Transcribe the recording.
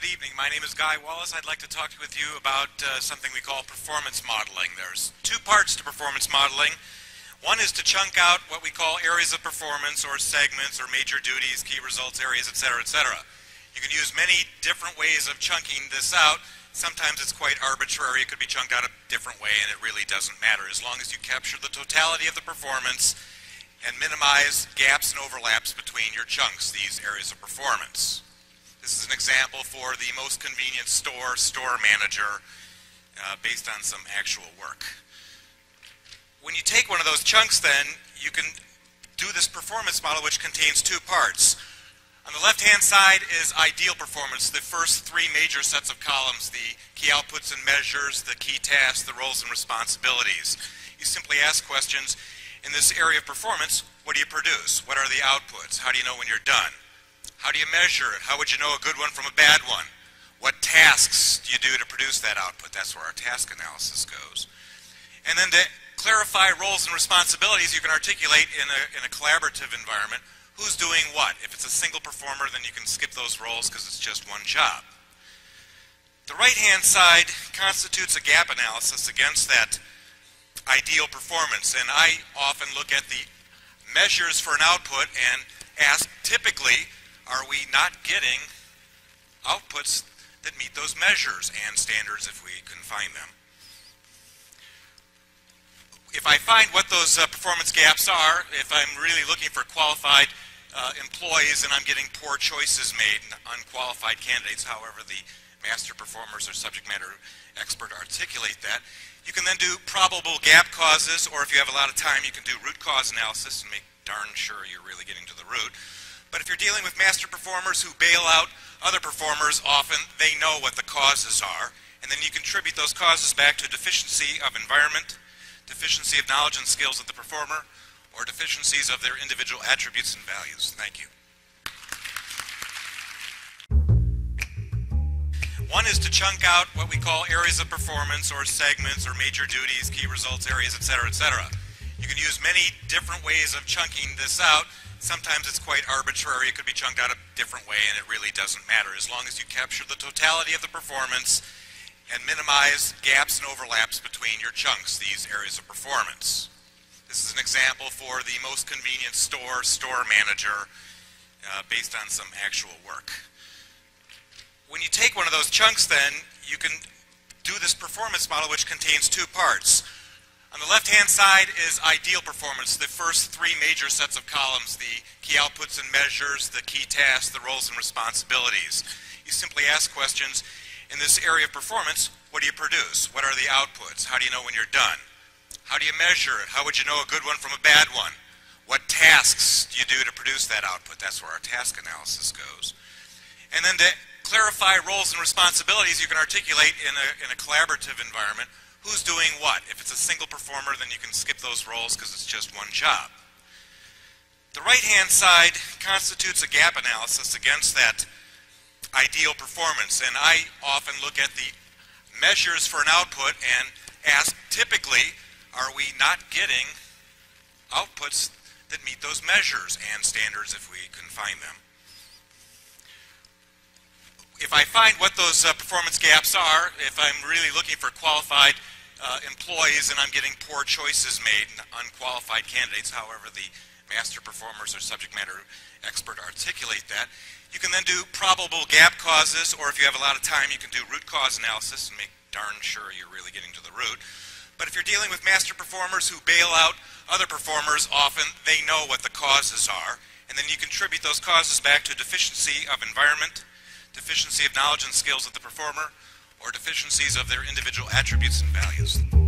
Good evening. My name is Guy Wallace. I'd like to talk with you about uh, something we call performance modeling. There's two parts to performance modeling. One is to chunk out what we call areas of performance or segments or major duties, key results areas, etc., etc. You can use many different ways of chunking this out. Sometimes it's quite arbitrary. It could be chunked out a different way, and it really doesn't matter as long as you capture the totality of the performance and minimize gaps and overlaps between your chunks, these areas of performance. Example for the most convenient store store manager uh, based on some actual work. When you take one of those chunks then, you can do this performance model which contains two parts. On the left-hand side is ideal performance, the first three major sets of columns, the key outputs and measures, the key tasks, the roles and responsibilities. You simply ask questions, in this area of performance, what do you produce? What are the outputs? How do you know when you're done? How do you measure it? How would you know a good one from a bad one? What tasks do you do to produce that output? That's where our task analysis goes. And then to clarify roles and responsibilities, you can articulate in a, in a collaborative environment who's doing what. If it's a single performer, then you can skip those roles because it's just one job. The right-hand side constitutes a gap analysis against that ideal performance, and I often look at the measures for an output and ask typically are we not getting outputs that meet those measures and standards if we can find them? If I find what those uh, performance gaps are, if I'm really looking for qualified uh, employees and I'm getting poor choices made, and unqualified candidates, however the master performers or subject matter expert articulate that, you can then do probable gap causes, or if you have a lot of time, you can do root cause analysis and make darn sure you're really getting to the root. But if you're dealing with master performers who bail out other performers, often they know what the causes are, and then you contribute those causes back to deficiency of environment, deficiency of knowledge and skills of the performer, or deficiencies of their individual attributes and values. Thank you. One is to chunk out what we call areas of performance or segments or major duties, key results areas, etc., etc. You can use many different ways of chunking this out. Sometimes it's quite arbitrary. It could be chunked out a different way, and it really doesn't matter as long as you capture the totality of the performance and minimize gaps and overlaps between your chunks, these areas of performance. This is an example for the most convenient store store manager uh, based on some actual work. When you take one of those chunks then, you can do this performance model which contains two parts. On the left-hand side is ideal performance, the first three major sets of columns, the key outputs and measures, the key tasks, the roles and responsibilities. You simply ask questions, in this area of performance, what do you produce? What are the outputs? How do you know when you're done? How do you measure it? How would you know a good one from a bad one? What tasks do you do to produce that output? That's where our task analysis goes. And then to clarify roles and responsibilities, you can articulate in a, in a collaborative environment who's doing what. If it's a single performer, then you can skip those roles because it's just one job. The right-hand side constitutes a gap analysis against that ideal performance, and I often look at the measures for an output and ask, typically, are we not getting outputs that meet those measures and standards if we can find them? If I find what those uh, performance gaps are, if I'm really looking for qualified uh, employees and I'm getting poor choices made, and unqualified candidates, however the master performers or subject matter expert articulate that. You can then do probable gap causes, or if you have a lot of time, you can do root cause analysis and make darn sure you're really getting to the root. But if you're dealing with master performers who bail out other performers, often they know what the causes are, and then you contribute those causes back to deficiency of environment, deficiency of knowledge and skills of the performer, or deficiencies of their individual attributes and values.